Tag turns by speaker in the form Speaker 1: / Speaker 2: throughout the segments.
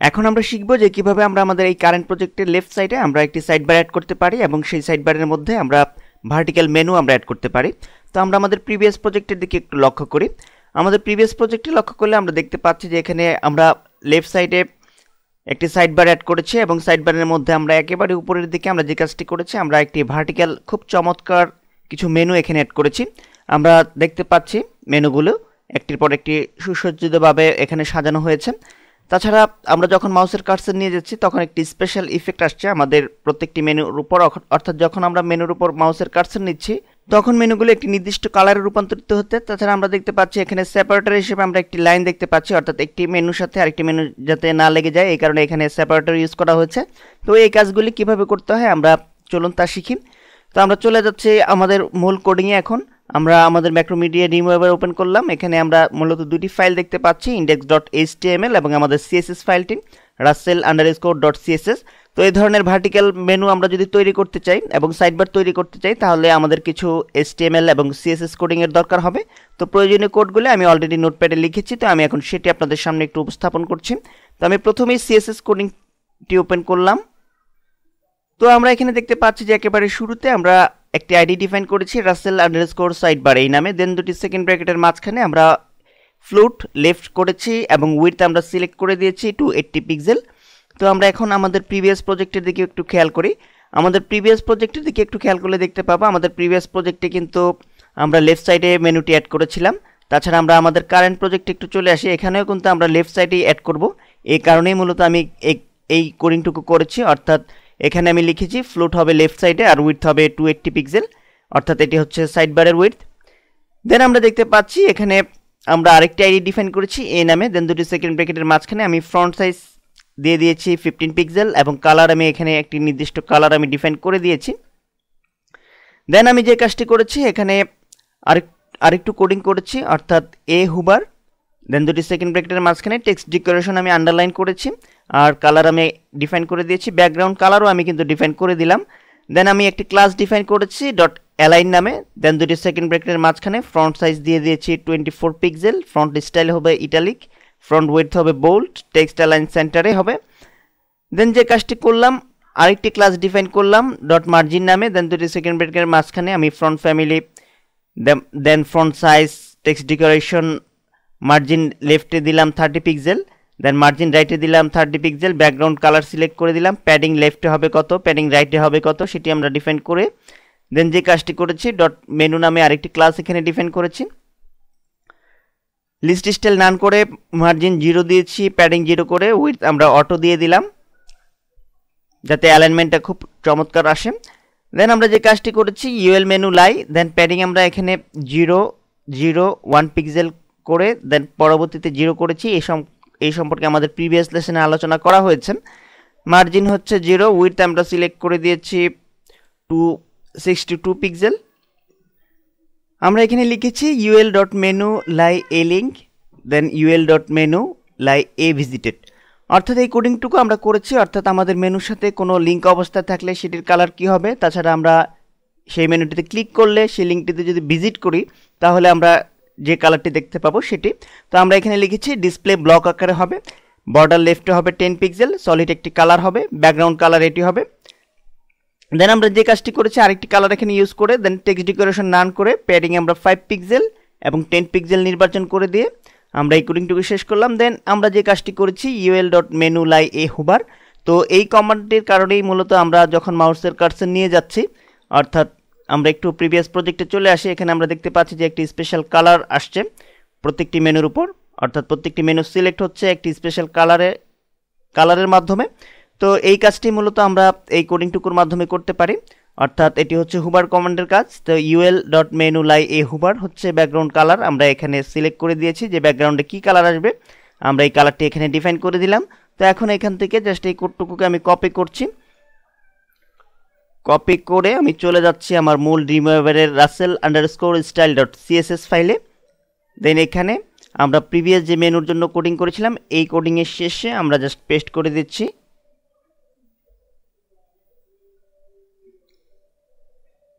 Speaker 1: এখন আমরা শিখব যে কীভাবে আমরা আমাদের এই কারেন্ট প্রজেক্টের লেফট সাইডে আমরা একটি সাইড বার অ্যাড করতে পারি এবং সেই সাইড বারের মধ্যে আমরা ভার্টিক্যাল মেনু আমরা অ্যাড করতে পারি। তো আমরা আমাদের প্রিভিয়াস প্রজেক্টের দিকে একটু লক্ষ্য করি। আমাদের প্রিভিয়াস প্রজেক্টে লক্ষ্য করলে আমরা দেখতে পাচ্ছি যে এখানে আমরা লেফট সাইডে একটি সাইড বার অ্যাড করেছি এবং সাইড বারের মধ্যে আমরা একেবারে উপরের দিকে আমরা যে কাজটি করেছি, আমরা একটি ভার্টিক্যাল খুব চমৎকার কিছু মেনু এখানে অ্যাড করেছি। আমরা দেখতে পাচ্ছি মেনুগুলো একটির পর একটি সুসজ্জিতভাবে এখানে সাজানো হয়েছে। তাছাড়া আমরা যখন মাউসের কার্সার নিয়ে যাচ্ছি, তখন একটি স্পেশাল ইফেক্ট আসছে আমাদের প্রত্যেকটি মেনুর উপর। অর্থাৎ যখন আমরা মেনুর উপর মাউসের কার্সার নিচ্ছি, তখন মেনুগুলো একটি নির্দিষ্ট কালারে রূপান্তরিত হতে তাছাড়া আমরা দেখতে পাচ্ছি এখানে সেপারেটর হিসেবে আমরা একটি লাইন দেখতে পাচ্ছি, অর্থাৎ একটি মেনুর সাথে আরেকটি মেনু যাতে না লেগে যায়, এই কারণে এখানে সেপারেটর ইউজ করা হয়েছে। তো এই কাজগুলি কীভাবে করতে হয় আমরা চলুন তা শিখি। তো আমরা চলে যাচ্ছি আমাদের মূল কোডিংয়ে এখন। আমরা আমাদের ম্যাক্রোমিডিয়া রিমুভার ওপেন করলাম। এখানে আমরা মূলত দুটি ফাইল দেখতে পাচ্ছি ইন্ডেক্স ডট এইচটিএমএল এবং আমাদের সিএসএস ফাইলটি Rasel underscore dot CSS তো এই ধরনের ভার্টিক্যাল মেনু আমরা যদি তৈরি করতে চাই এবং সাইডবার তৈরি করতে চাই, তাহলে আমাদের কিছু এইচটিএমএল এবং সিএসএস কোডিংয়ের দরকার হবে। তো প্রয়োজনীয় কোডগুলো আমি অলরেডি নোটপ্যাডে লিখেছি, তো আমি এখন সেটি আপনাদের সামনে একটু উপস্থাপন করছি। তো আমি প্রথমেই সিএসএস কোডিংটি ওপেন করলাম। তো আমরা এখানে দেখতে পাচ্ছি যে একেবারে শুরুতে আমরা একটি আইডি ডিফাইন করেছি, রাসেল আন্ডারস্কোর সাইড বার এই নামে। দেন দুটি সেকেন্ড ব্র্যাকেটের মাঝখানে আমরা ফ্লুট লেফট করেছি এবং উইথ আমরা সিলেক্ট করে দিয়েছি টু এইটটি পিক্সেল তো আমরা এখন আমাদের প্রিভিয়াস প্রজেক্টের দিকে একটু খেয়াল করি। আমাদের প্রিভিয়াস প্রজেক্টের দিকে একটু খেয়াল করলে দেখতে পাবো, আমাদের প্রিভিয়াস প্রজেক্টে কিন্তু আমরা লেফট সাইডে মেনুটি অ্যাড করেছিলাম। তাছাড়া আমরা আমাদের কারেন্ট প্রজেক্টে একটু চলে আসি, এখানেও কিন্তু আমরা লেফট সাইডেই অ্যাড করব। এই কারণেই মূলত আমি এই কোডিংটুকু করেছি, অর্থাৎ এখানে আমি লিখেছি ফ্লোট হবে লেফট সাইডে আর উইথ হবে টু এইট্টি পিক্সেল অর্থাৎ এটি হচ্ছে সাইড বারের উইথ দেন আমরা দেখতে পাচ্ছি এখানে আমরা আরেকটি আইডি ডিফাইন করেছি এ নামে দেন দুটি সেকেন্ড ব্র্যাকেটের মাঝখানে আমি ফ্রন্ট সাইজ দিয়ে দিয়েছি ফিফটিন পিক্সেল এবং কালার আমি এখানে একটি নির্দিষ্ট কালার আমি ডিফাইন করে দিয়েছি। দেন আমি যে কাজটি করেছি, এখানে আরেক, আরেকটু কোডিং করেছি, অর্থাৎ এ হুবার দেন দুটি সেকেন্ড ব্র্যাকেটের মাঝখানে টেক্সট ডিকোরেশন আমি আন্ডারলাইন করেছি, আর কালার আমি ডিফাইন করে দিয়েছি ব্যাকগ্রাউন্ড কালারও আমি কিন্তু ডিফাইন করে দিলাম। দেন আমি একটি ক্লাস ডিফাইন করেছি ডট অ্যালাইন নামে দেন দুটি সেকেন্ড ব্র্যাকেটের মাঝখানে ফ্রন্ট সাইজ দিয়ে দিয়েছি twenty four pixel font style হবে ইটালিক ফ্রন্ট ওয়েথ হবে বোল্ড টেক্সট অ্যালাইন সেন্টারে হবে। দেন যে কাজটি করলাম, আরেকটি ক্লাস ডিফাইন করলাম ডট মার্জিন নামে দেন দুটি সেকেন্ড ব্র্যাকেটের মাঝখানে আমি font family then font size text decoration margin লেফটে দিলাম থার্টি পিক্সেল দেন মার্জিন রাইটে দিলাম thirty pixel background colour select করে দিলাম প্যাডিং লেফটে হবে কত প্যাডিং রাইটে হবে কত, সেটি আমরা ডিফাইন করে দেন যে কাজটি করেছি ডট মেনু নামে আরেকটি ক্লাস এখানে ডিফাইন করেছি। লিস্ট স্টাইল নান করে মার্জিন জিরো দিয়েছি প্যাডিং জিরো করে উইথ আমরা অটো দিয়ে দিলাম, যাতে অ্যালাইনমেন্টটা খুব চমৎকার আসে। দেন আমরা যে কাজটি করেছি UL menu li then padding আমরা এখানে জিরো জিরো ওয়ান পিক্সেল করে দেন পরবর্তীতে জিরো করেছি। এই এই সম্পর্কে আমাদের প্রিভিয়াস লেসনে আলোচনা করা হয়েছে মার্জিন হচ্ছে জিরো উইথ আমরা সিলেক্ট করে দিয়েছি টু সিক্সটি টু পিক্সেল আমরা এখানে লিখেছি UL dot menu li a link then UL dot menu li a visited অর্থাৎ এই কোডিংটুকু আমরা করেছি, অর্থাৎ আমাদের মেনুর সাথে কোনো লিঙ্ক অবস্থায় থাকলে সেটির কালার কি হবে? তাছাড়া আমরা সেই মেনুটিতে ক্লিক করলে সেই লিঙ্কটিতে যদি ভিজিট করি, তাহলে আমরা যে কালারটি দেখতে পাবো সেটি। তো আমরা এখানে লিখেছি ডিসপ্লে ব্লক আকারে হবে বর্ডার লেফটে হবে টেন পিক্সেল সলিড একটি কালার হবে ব্যাকগ্রাউন্ড কালার এটি হবে। দেন আমরা যে কাজটি করেছি, আরেকটি কালার এখানে ইউজ করে দেন টেক্সট ডেকোরেশন নান করে প্যাডিং আমরা ফাইভ পিক্সেল এবং টেন পিক্সেল নির্বাচন করে দিয়ে আমরা এই কোডিংটুকু শেষ করলাম। দেন আমরা যে কাজটি করেছি UL dot menu li a hover. তো এই কমান্ডটির কারণেই মূলত আমরা যখন মাউসের কার্সের নিয়ে যাচ্ছি, অর্থাৎ আমরা একটু প্রিভিয়াস প্রজেক্টে চলে আসি, এখানে আমরা দেখতে পাচ্ছি যে একটি স্পেশাল কালার আসছে প্রত্যেকটি মেনুর উপর, অর্থাৎ প্রত্যেকটি মেনু সিলেক্ট হচ্ছে একটি স্পেশাল কালারে কালারের মাধ্যমে। তো এই কাজটি মূলত আমরা এই কোডিং টুকুর মাধ্যমে করতে পারি, অর্থাৎ এটি হচ্ছে হুবার কমান্ডের কাজ। তো ul dot menu li a hover হচ্ছে ব্যাকগ্রাউন্ড কালার আমরা এখানে সিলেক্ট করে দিয়েছি যে ব্যাকগ্রাউন্ডে কী কালার আসবে। আমরা এই কালারটি এখানে ডিফাইন করে দিলাম। তো এখন এখান থেকে জাস্ট এই কোডটুকুকে আমি কপি করছি। কপি করে আমি চলে যাচ্ছি আমার মূল রিমুভারের Rasel underscore style dot CSS ফাইলে দেন এখানে আমরা প্রিভিয়াস যে মেনুর জন্য কোডিং করেছিলাম, এই কোডিংয়ের শেষে আমরা জাস্ট পেস্ট করে দিচ্ছি।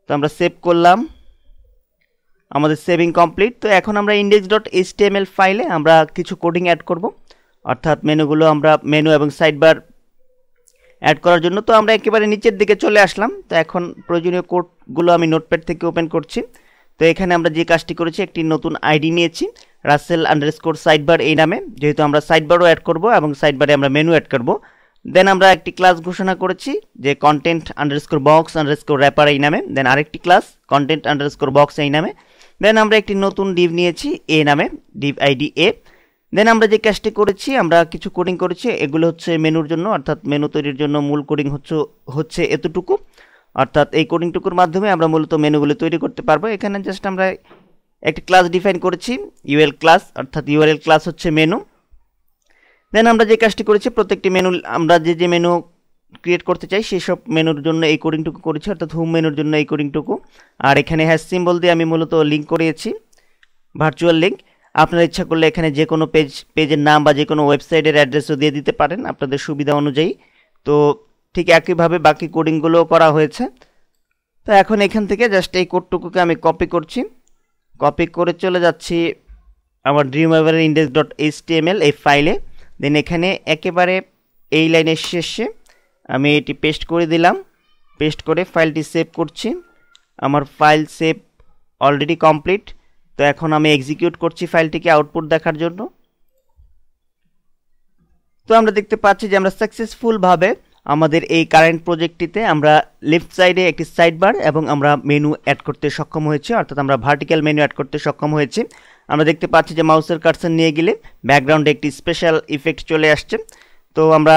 Speaker 1: তো আমরা সেভ করলাম। আমাদের সেভিং কমপ্লিট তো এখন আমরা ইন্ডেক্স ডট এইচটিএমএল ফাইলে আমরা কিছু কোডিং অ্যাড করব। অর্থাৎ মেনুগুলো আমরা মেনু এবং সাইড বার অ্যাড করার জন্য। তো আমরা একেবারে নিচের দিকে চলে আসলাম। তো এখন প্রয়োজনীয় কোডগুলো আমি নোটপ্যাড থেকে ওপেন করছি। তো এখানে আমরা যে কাজটি করেছি, একটি নতুন আইডি নিয়েছি, রাসেল আন্ডারস্কোর সাইডবার এই নামে। যেহেতু আমরা সাইডবারও অ্যাড করব এবং সাইডবারে আমরা মেনু অ্যাড করব। দেন আমরা একটি ক্লাস ঘোষণা করেছি যে content underscore box underscore wrapper এই নামে। দেন আরেকটি ক্লাস কন্টেন্ট আন্ডারস্কোর বক্স এই নামে। দেন আমরা একটি নতুন ডিভ নিয়েছি এ নামে। ডিভ আইডি এ দেন আমরা যে কাজটি করেছি, আমরা কিছু কোডিং করেছি। এগুলো হচ্ছে মেনুর জন্য, অর্থাৎ মেনু তৈরির জন্য মূল কোডিং হচ্ছে হচ্ছে এতটুকু। অর্থাৎ এই কোডিংটুকুর মাধ্যমে আমরা মূলত মেনুগুলো তৈরি করতে পারব। এখানে জাস্ট আমরা একটি ক্লাস ডিফাইন করেছি ইউএল ক্লাস অর্থাৎ ইউএল ক্লাস হচ্ছে মেনু দেন আমরা যে কাজটি করেছি, প্রত্যেকটি মেনু আমরা যে যে মেনু ক্রিয়েট করতে চাই সেসব মেনুর জন্য এই কোডিংটুকু করেছি, অর্থাৎ হোম মেনুর জন্য এই কোডিংটুকু আর এখানে হ্যাশ সিম্বল দিয়ে আমি মূলত লিঙ্ক করিয়েছি ভার্চুয়াল লিঙ্ক আপনারা ইচ্ছা করলে এখানে যে কোনো পেজ পেজের নাম বা যে কোনো ওয়েবসাইটের অ্যাড্রেসও দিয়ে দিতে পারেন আপনাদের সুবিধা অনুযায়ী। তো ঠিক একইভাবে বাকি কোডিংগুলোও করা হয়েছে। তো এখন এখান থেকে জাস্ট এই কোডটুকুকে আমি কপি করছি। কপি করে চলে যাচ্ছি আমার ড্রিম ওয়েভারের ইন্ডেক্স ডট এইচ এই ফাইলে দেন এখানে একেবারে এই লাইনের শেষে আমি এটি পেস্ট করে দিলাম। পেস্ট করে ফাইলটি সেভ করছি। আমার ফাইল সেভ অলরেডি কমপ্লিট তো এখন আমি এক্সিকিউট করছি ফাইলটিকে আউটপুট দেখার জন্য। তো আমরা দেখতে পাচ্ছি যে আমরা সাকসেসফুলভাবে আমাদের এই কারেন্ট প্রজেক্টটিতে আমরা লেফট সাইডে একটি সাইড বার এবং আমরা মেনু অ্যাড করতে সক্ষম হয়েছি, অর্থাৎ আমরা ভার্টিক্যাল মেনু অ্যাড করতে সক্ষম হয়েছি। আমরা দেখতে পাচ্ছি যে মাউসের কার্সন নিয়ে গেলে ব্যাকগ্রাউন্ডে একটি স্পেশাল ইফেক্ট চলে আসছে। তো আমরা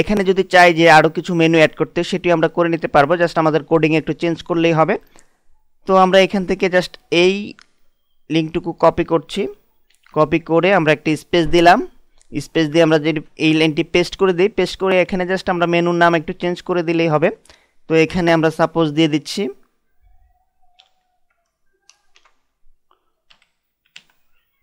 Speaker 1: এখানে যদি চাই যে আরও কিছু মেনু অ্যাড করতে সেটি আমরা করে নিতে পারব। জাস্ট আমাদের কোডিং একটু চেঞ্জ করলেই হবে। তো আমরা এখান থেকে জাস্ট এই লিঙ্কটুকু কপি করছি। কপি করে আমরা একটি স্পেস দিলাম। স্পেস দিয়ে আমরা যদি এই লাইনটি পেস্ট করে দিই পেস্ট করে এখানে জাস্ট আমরা মেনুর নাম একটু চেঞ্জ করে দিলেই হবে। তো এখানে আমরা সাপোজ দিয়ে দিচ্ছি।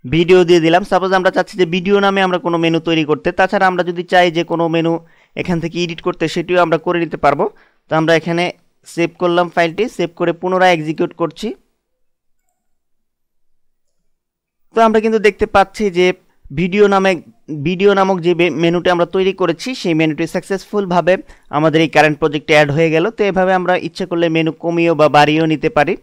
Speaker 1: ভিডিও দিয়ে দিলাম। সাপোজ আমরা চাচ্ছি যে ভিডিও নামে আমরা কোনো মেনু তৈরি করতে। তাছাড়া আমরা যদি চাই যে কোনো মেনু এখান থেকে এডিট করতে, সেটিও আমরা করে নিতে পারব। তো আমরা এখানে সেভ করলাম ফাইলটি সেভ করে পুনরায় এক্সিকিউট করছি। তো আমরা কিন্তু দেখতে পাচ্ছি যে ভিডিও নামে ভিডিও নামক যে মেনুটি আমরা তৈরি করেছি, সেই মেনুটি সাকসেসফুলভাবে আমাদের এই কারেন্ট প্রজেক্টে অ্যাড হয়ে গেল। তো এভাবে আমরা ইচ্ছে করলে মেনু কমিয়েও বা বাড়িয়েও নিতে পারি।